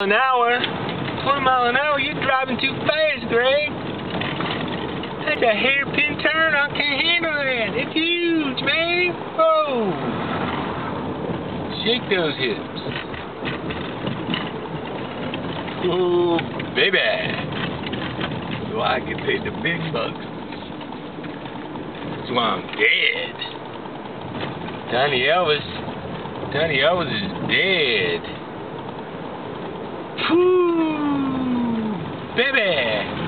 an hour. 20 mile an hour, you're driving too fast, Greg. That's a hairpin turn. I can't handle that. It's huge, man. Oh. Shake those hips. Oh, baby. So I can pay the big bucks. So I'm dead. Tiny Elvis. Tiny Elvis is dead. Whew, baby.